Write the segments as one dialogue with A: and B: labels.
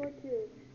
A: Part two.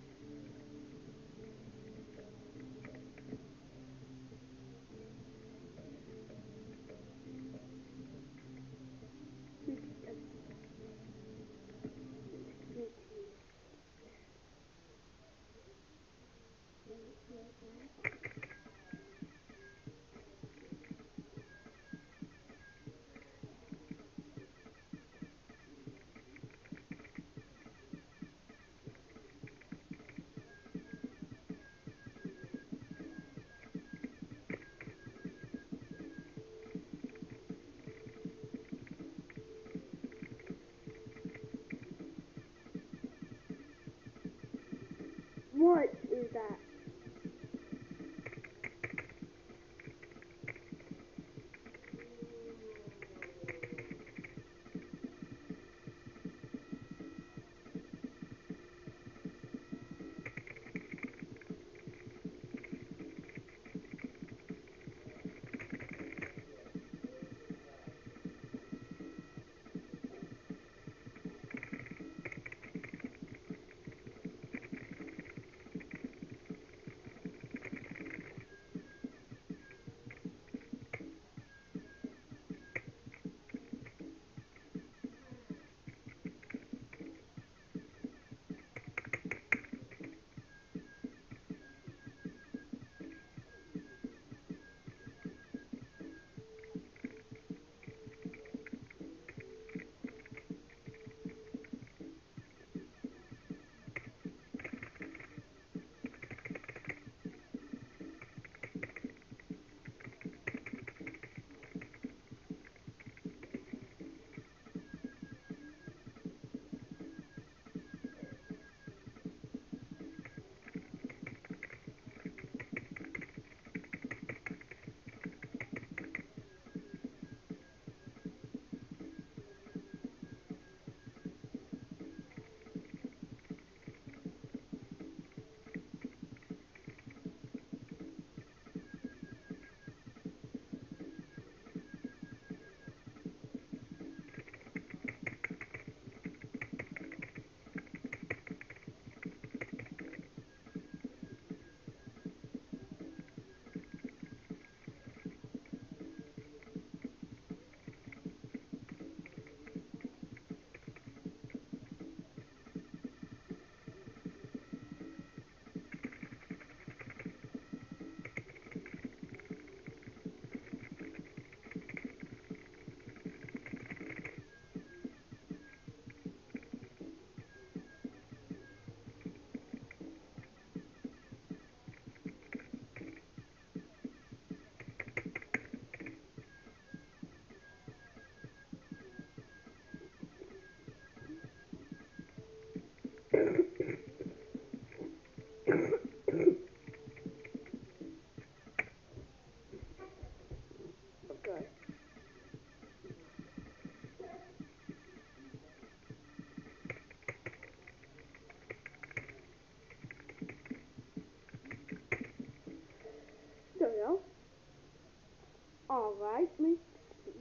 A: Alright, let's see.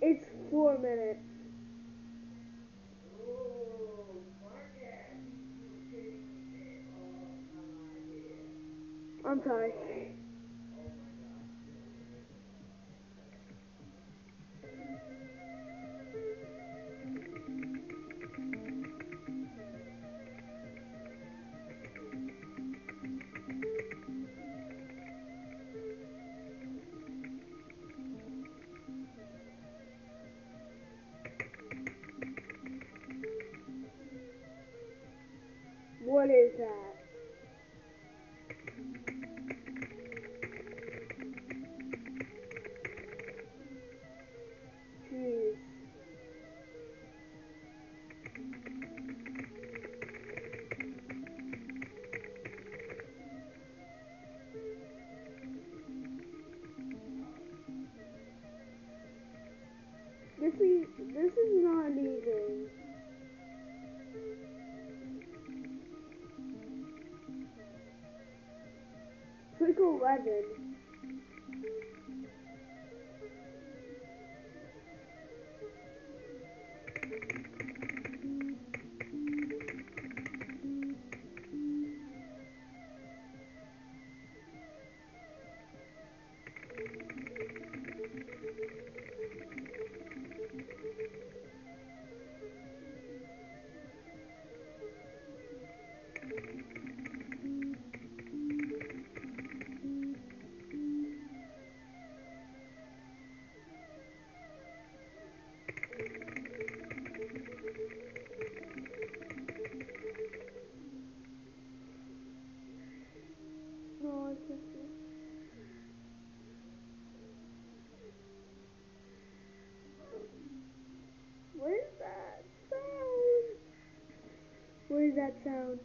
A: It's four minutes. I'm sorry. This is this is not even. Click eleven. That sound?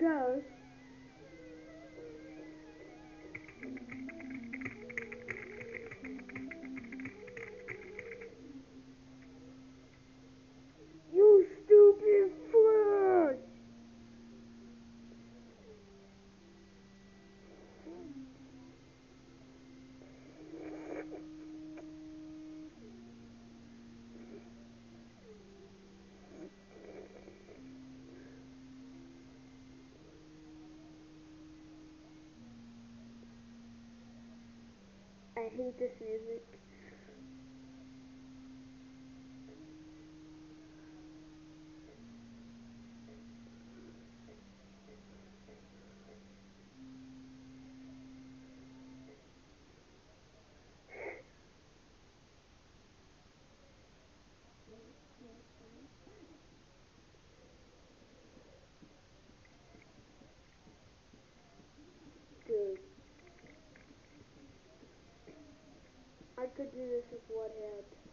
A: Goes. I hate this music. Dude. I could do this with one hand.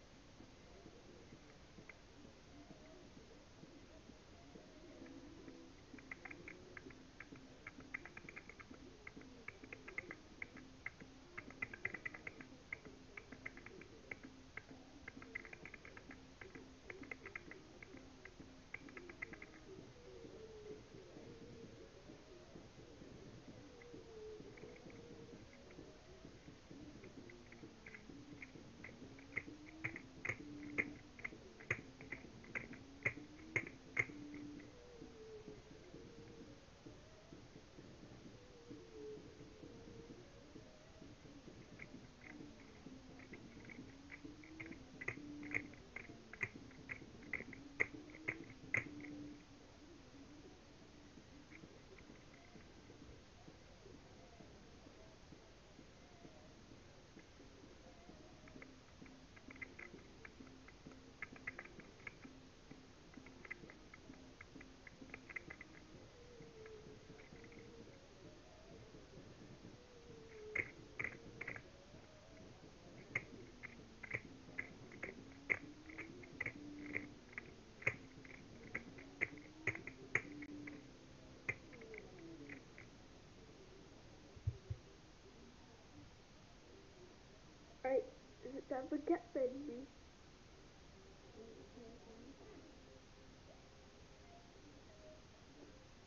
A: Time for cat?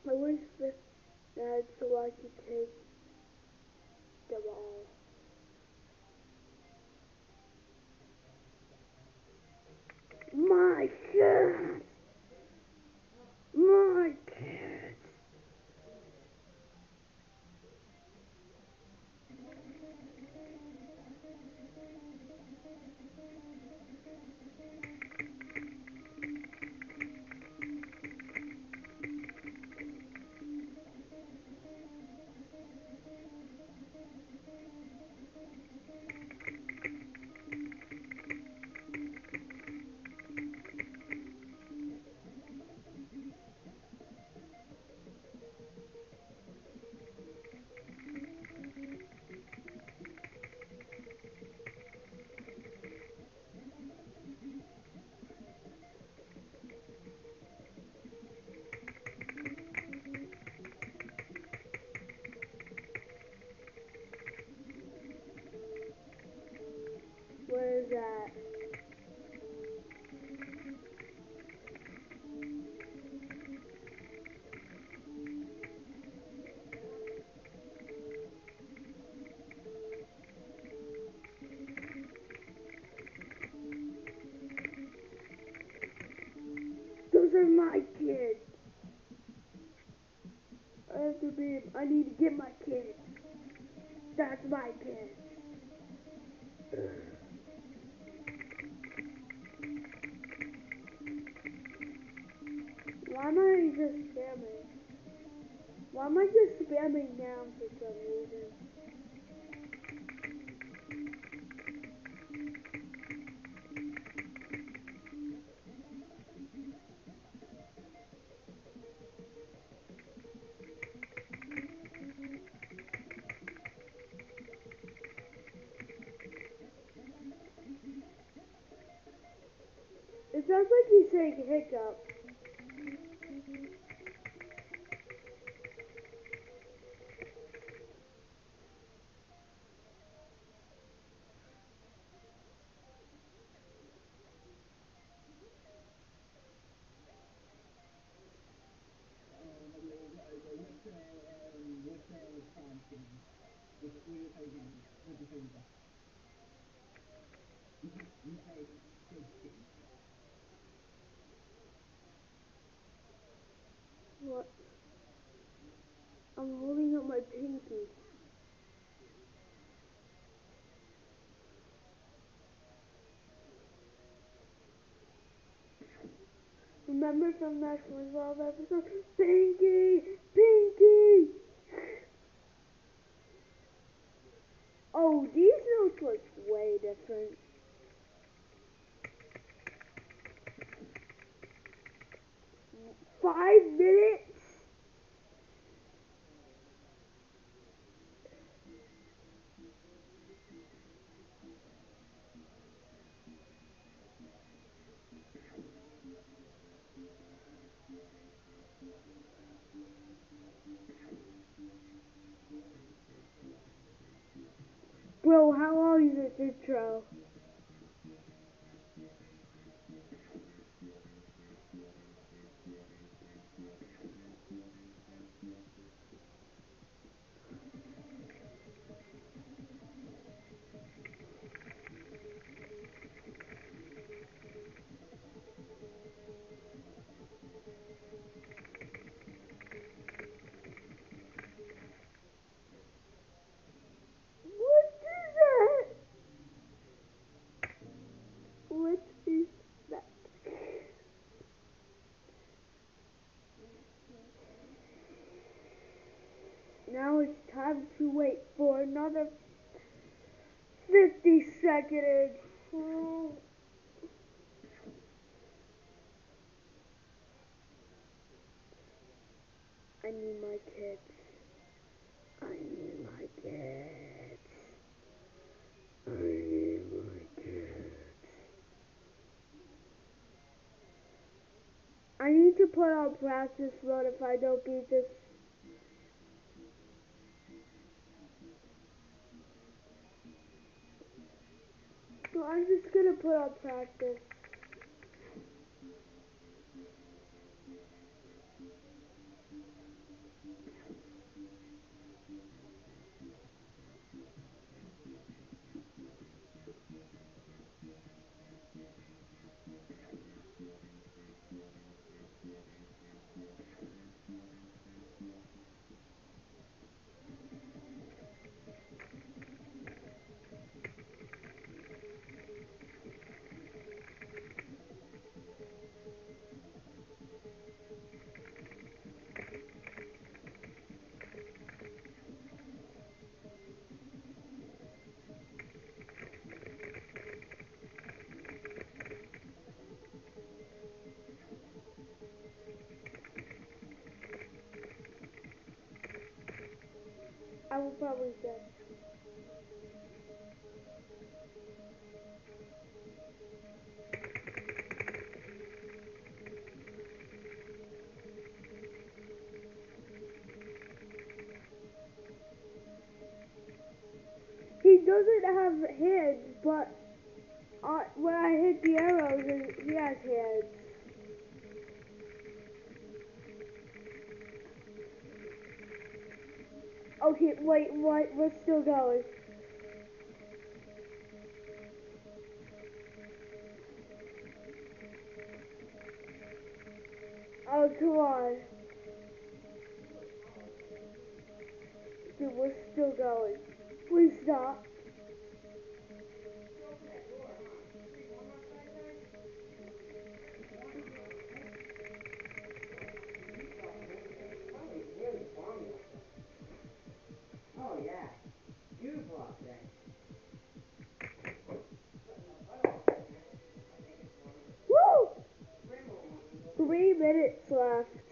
A: I wish that that so I could take them all. Why am I just spamming? Why am I just spamming now for some reason? It sounds like he's saying hiccup. What? I'm holding up my pinky. Remember from that SpongeBob episode? Pinky! Pinky! Oh, these notes look way different. Five minutes? Bro, how long is this intro? Now it's time to wait for another 50 seconds. I need my kids. I need my kids. I need my kids. I need to put on practice mode if I don't beat this. On practice. I will probably say. Okay, wait, what? We're still going. Oh, come on. Dude, we're still going. Please stop. Three minutes left.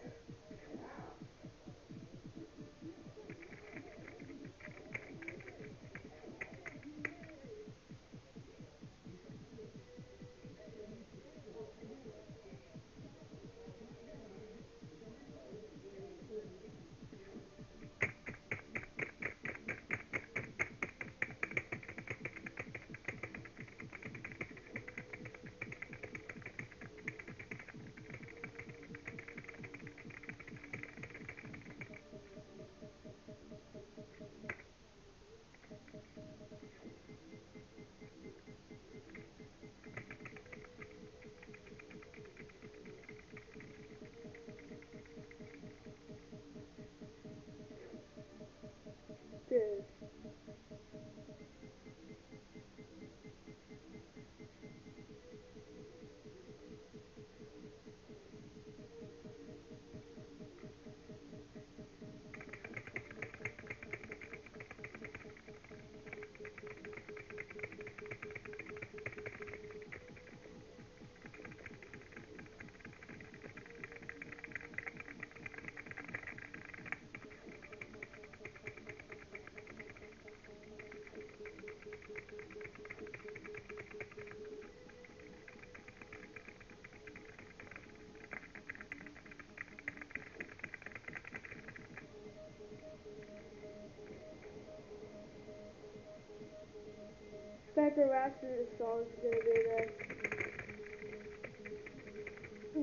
A: Rest of the song's gonna be this.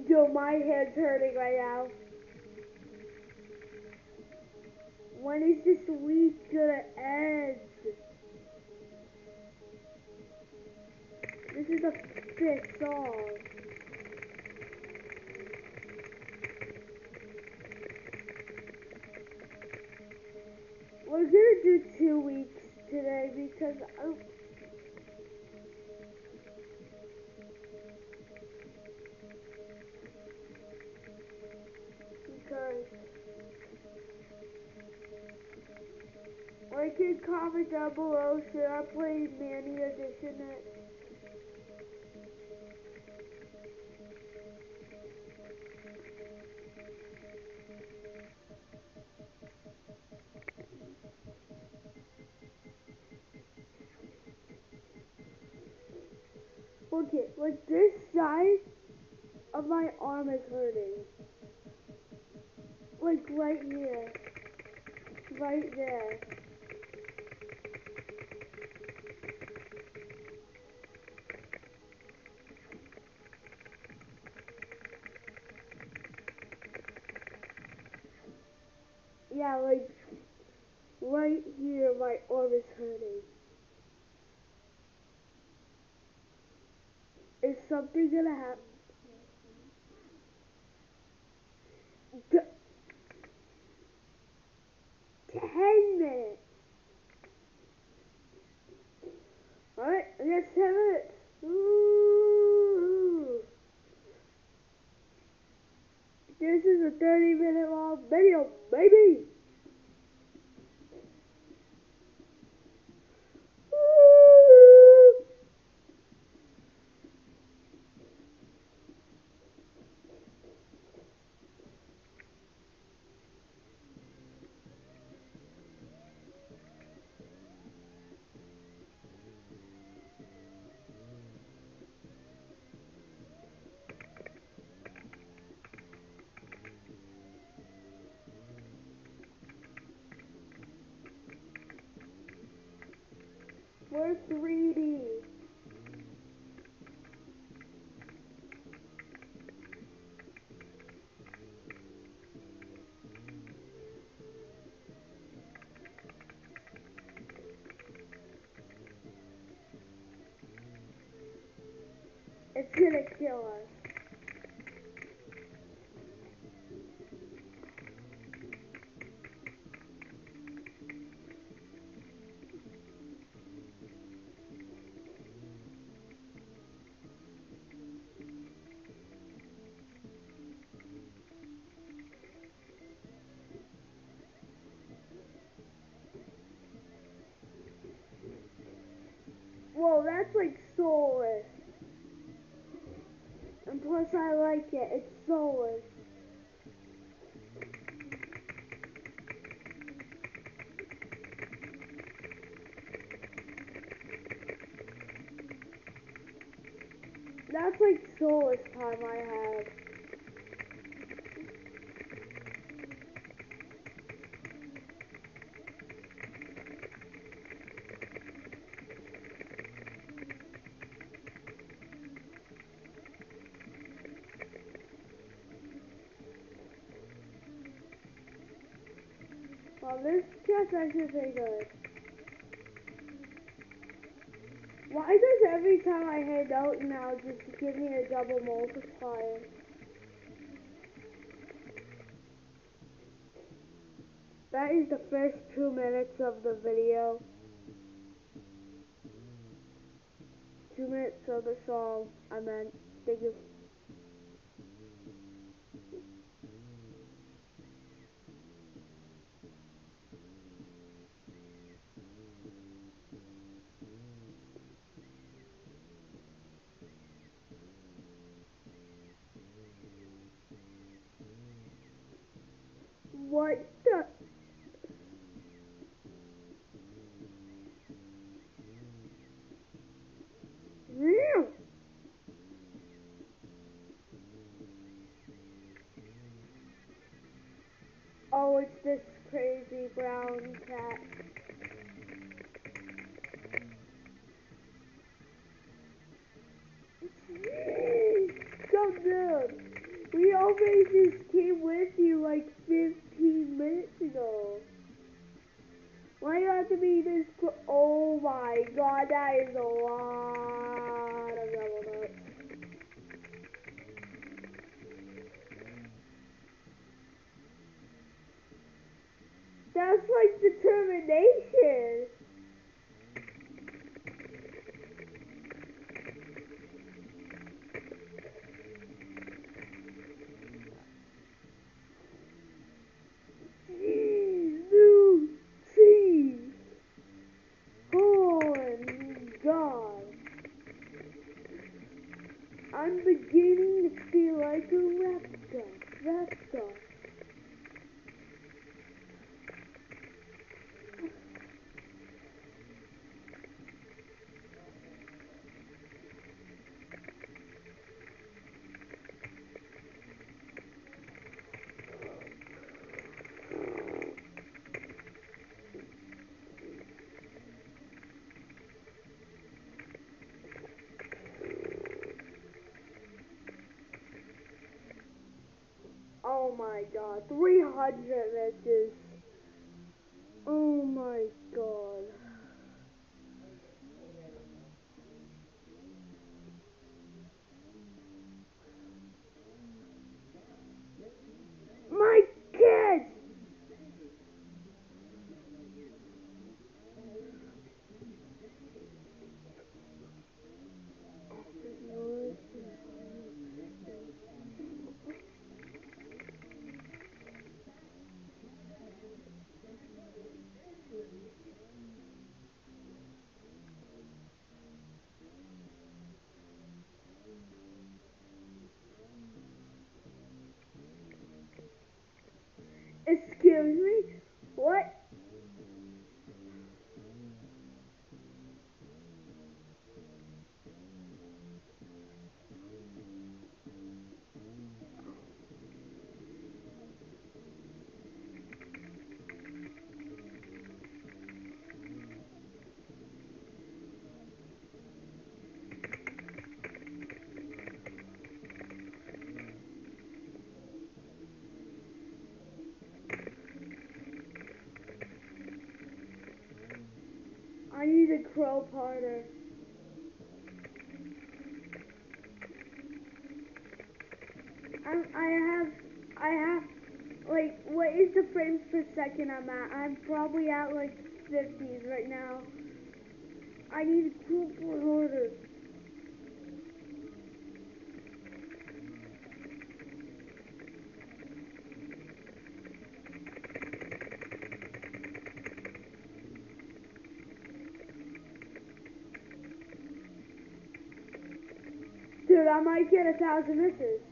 A: Yo, my head's hurting right now. When is this week gonna end? Is the fifth song. We're gonna do two weeks today because I like and comment down below should I play Manny Edition Okay, like this side of my arm is hurting. Like right here. Right there. Yeah, like right here my arm is hurting. Is something gonna happen? Ten minutes. Alright, I got ten minutes. Ooh. This is a 30 minute long video, baby. It's gonna kill us. That's like soulless time I had. Well, this chest actually pretty good. Why does every time I hit out now just give me a double multiplier? That is the first two minutes of the video. Two minutes of the song, I meant. Thank you. It's this crazy brown cat. Come down. We already just came with you like 15 minutes ago. Why do you have to be this cl- Oh my god, that is a lot of double notes. That's like determination. Jeez, new cheese. Oh my god. I'm beginning to feel like a Rap God. Raptor. Oh my god, 300 misses. Oh my god. My kid! Excuse I need a crow harder. I, I have, I have, like, what is the frames per second I'm at? I'm probably at, like, 50s right now. I need a crow harder. I might get a thousand misses.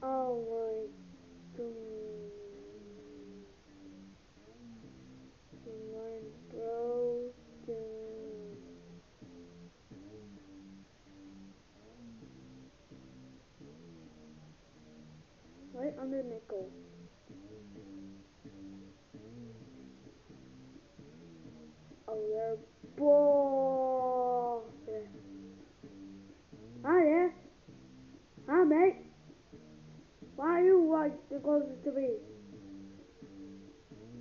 A: Oh my god. Mine broken. Right under nickel. Oh, they're bull. Hi there. Hi, mate. Why are you me?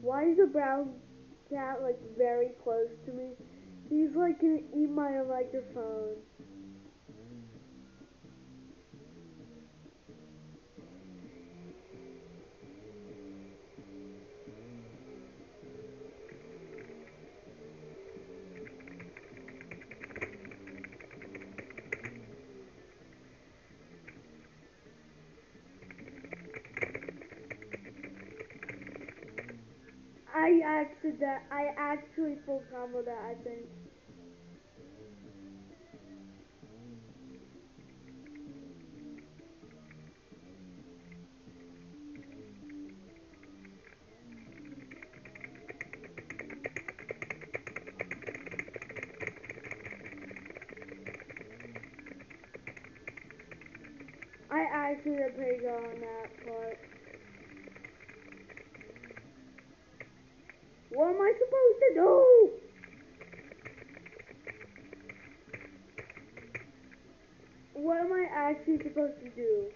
A: Why is the brown cat like very close to me? He's like gonna eat my microphone. That I actually full combo that I think. I actually did pretty good on that part. What am I supposed to do? What am I actually supposed to do?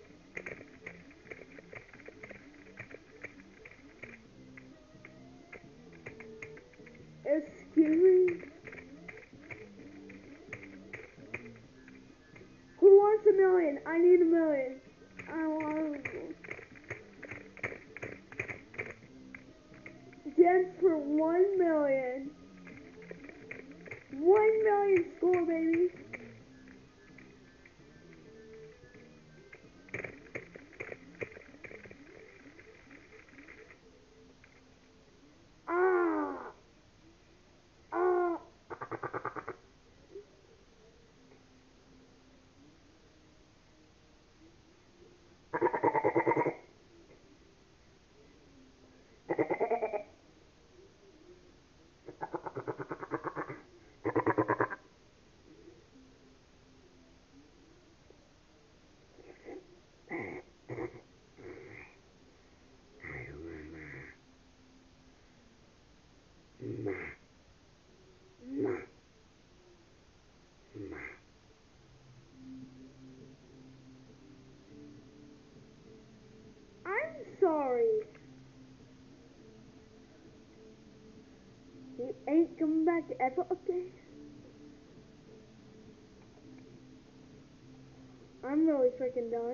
A: Sorry. He ain't coming back ever again. I'm really freaking done.